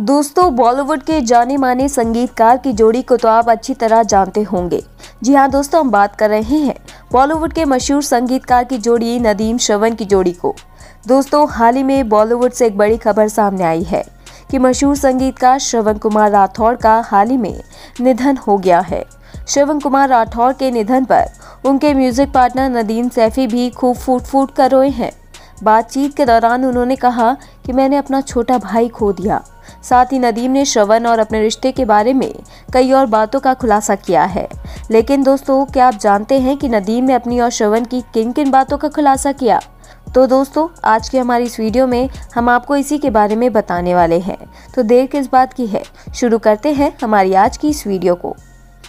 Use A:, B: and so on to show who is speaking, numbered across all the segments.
A: दोस्तों, बॉलीवुड के जाने माने संगीतकार की जोड़ी को तो आप अच्छी तरह जानते होंगे। जी हाँ दोस्तों, हम बात कर रहे हैं बॉलीवुड के मशहूर संगीतकार की जोड़ी नदीम श्रवण की जोड़ी को। दोस्तों, हाल ही में बॉलीवुड से एक बड़ी खबर सामने आई है कि मशहूर संगीतकार श्रवण कुमार राठौड़ का हाल ही में निधन हो गया है। श्रवण कुमार राठौड़ के निधन पर उनके म्यूज़िक पार्टनर नदीम सैफी भी खूब फूट फूट कर रोए हैं। बातचीत के दौरान उन्होंने कहा कि, मैंने अपना छोटा भाई खो दिया। साथ ही नदीम ने श्रवण और अपने रिश्ते के बारे में कई और बातों का खुलासा किया है। लेकिन दोस्तों, क्या आप जानते हैं कि नदीम ने अपनी और श्रवण की किन किन बातों का खुलासा किया? तो दोस्तों, आज की हमारी इस वीडियो में हम आपको इसी के बारे में बताने वाले हैं। तो देर किस बात की है? शुरू करते हैं हमारी आज की इस वीडियो को।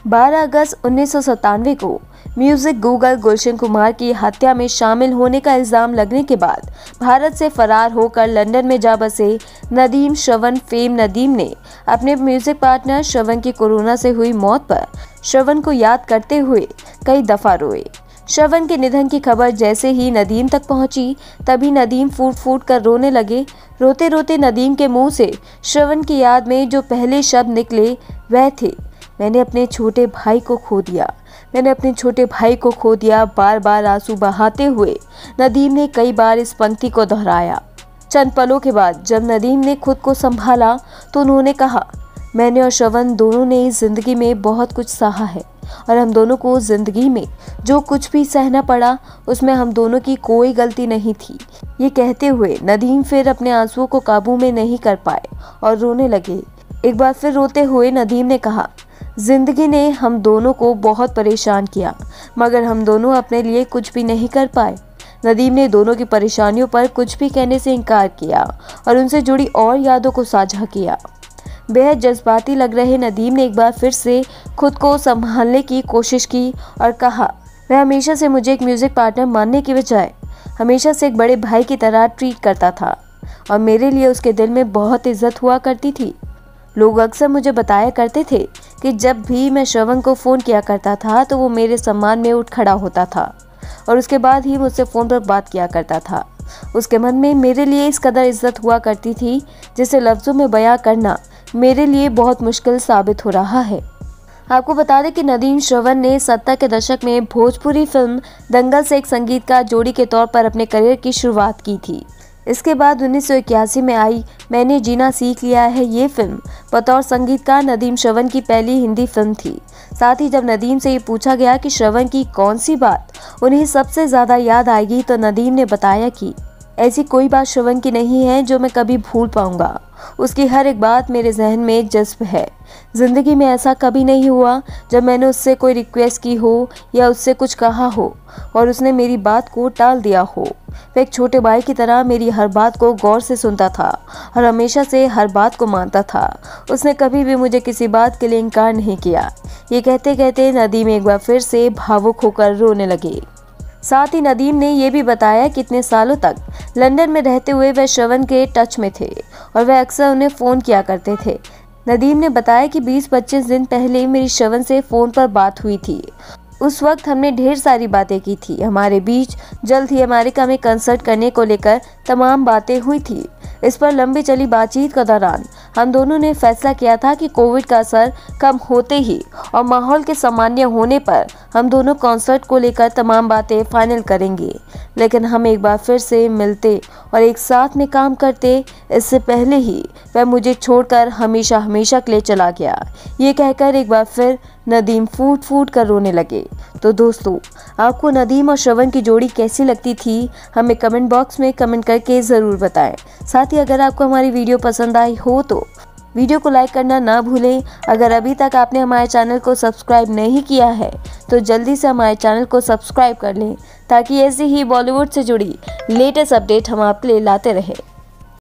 A: 12 अगस्त उन्नीस सौ सतानवे को म्यूज़िक गूगल गुलशन कुमार की हत्या में शामिल होने का इल्ज़ाम लगने के बाद भारत से फरार होकर लंदन में जा बसे नदीम श्रवण फेम नदीम ने अपने म्यूज़िक पार्टनर श्रवण की कोरोना से हुई मौत पर श्रवण को याद करते हुए कई दफ़ा रोए। श्रवण के निधन की खबर जैसे ही नदीम तक पहुँची, तभी नदीम फूट फूट कर रोने लगे। रोते रोते नदीम के मुँह से श्रवण की याद में जो पहले शब्द निकले, वह थे, मैंने अपने छोटे भाई को खो दिया। मैंने अपने छोटे भाई को खो दिया बार बार आँसू बहाते हुए। नदीम ने कई बार इस पंक्ति को दोहराया। चंद पलों के बाद जब नदीम ने खुद को संभाला तो उन्होंने कहा, मैंने और श्रवण दोनों ने इस ज़िंदगी में बहुत कुछ सहा है, और हम दोनों को ज़िंदगी में जो कुछ भी सहना पड़ा, उसमें हम दोनों की कोई गलती नहीं थी। ये कहते हुए नदीम फिर अपने आंसुओं को काबू में नहीं कर पाए और रोने लगे। एक बार फिर रोते हुए नदीम ने कहा ज़िंदगी ने हम दोनों को बहुत परेशान किया, मगर हम दोनों अपने लिए कुछ भी नहीं कर पाए। नदीम ने दोनों की परेशानियों पर कुछ भी कहने से इनकार किया और उनसे जुड़ी और यादों को साझा किया। बेहद जज्बाती लग रहे नदीम ने एक बार फिर से खुद को संभालने की कोशिश की और कहा, वह हमेशा से मुझे एक म्यूज़िक पार्टनर मानने की बजाय हमेशा से एक बड़े भाई की तरह ट्रीट करता था और मेरे लिए उसके दिल में बहुत इज़्ज़त हुआ करती थी। लोग अक्सर मुझे बताया करते थे कि जब भी मैं श्रवण को फ़ोन किया करता था तो वो मेरे सम्मान में उठ खड़ा होता था। और उसके बाद ही मुझसे फ़ोन पर बात किया करता था। उसके मन में मेरे लिए इस कदर इज़्ज़त हुआ करती थी, जिसे लफ्ज़ों में बयां करना मेरे लिए बहुत मुश्किल साबित हो रहा है। आपको बता दें कि नदीम श्रवण ने सत्तर के दशक में भोजपुरी फ़िल्म दंगल से एक संगीतकार जोड़ी के तौर पर अपने करियर की शुरुआत की थी। इसके बाद उन्नीस सौ इक्यासी में आई। मैंने जीना सीख लिया है ये फ़िल्म। बतौर संगीतकार नदीम श्रवण की पहली हिंदी फ़िल्म थी। साथ ही जब नदीम से ये पूछा गया कि श्रवण की कौन सी बात उन्हें सबसे ज़्यादा याद आएगी तो नदीम ने बताया कि ऐसी कोई बात श्रवण की नहीं है जो मैं कभी भूल पाऊँगा। उसकी हर एक बात मेरे जहन में एक जज्ब है। ज़िंदगी में ऐसा कभी नहीं हुआ जब मैंने उससे कोई रिक्वेस्ट की हो या उससे कुछ कहा हो और उसने मेरी बात को टाल दिया हो। वह एक छोटे भाई की तरह मेरी हर बात को गौर से सुनता था और हमेशा से हर बात को मानता था। उसने कभी भी मुझे किसी बात के लिए इनकार नहीं किया। ये कहते कहते नदी में एक बार फिर से भावुक होकर रोने लगे। साथ ही नदीम ने यह भी बताया कि इतने सालों तक लंदन में रहते हुए वह श्रवण के टच में थे और वह अक्सर उन्हें फ़ोन किया करते थे। नदीम ने बताया कि 20-25 दिन पहले मेरी श्रवण से फ़ोन पर बात हुई थी। उस वक्त हमने ढेर सारी बातें की थी। हमारे बीच जल्द ही अमेरिका में कंसर्ट करने को लेकर तमाम बातें हुई थी। इस पर लंबी चली बातचीत के दौरान हम दोनों ने फैसला किया था कि कोविड का असर कम होते ही और माहौल के सामान्य होने पर हम दोनों कॉन्सर्ट को लेकर तमाम बातें फाइनल करेंगे। लेकिन हम एक बार फिर से मिलते और एक साथ में काम करते, इससे पहले ही वह मुझे छोड़कर हमेशा हमेशा के लिए चला गया। ये कहकर एक बार फिर नदीम फूट फूट कर रोने लगे। तो दोस्तों, आपको नदीम और श्रवण की जोड़ी कैसी लगती थी, हमें कमेंट बॉक्स में कमेंट करके ज़रूर बताएँ। साथ ही अगर आपको हमारी वीडियो पसंद आई हो तो वीडियो को लाइक करना ना भूलें। अगर अभी तक आपने हमारे चैनल को सब्सक्राइब नहीं किया है तो जल्दी से हमारे चैनल को सब्सक्राइब कर लें, ताकि ऐसी ही बॉलीवुड से जुड़ी लेटेस्ट अपडेट हम आपके लिए लाते रहें।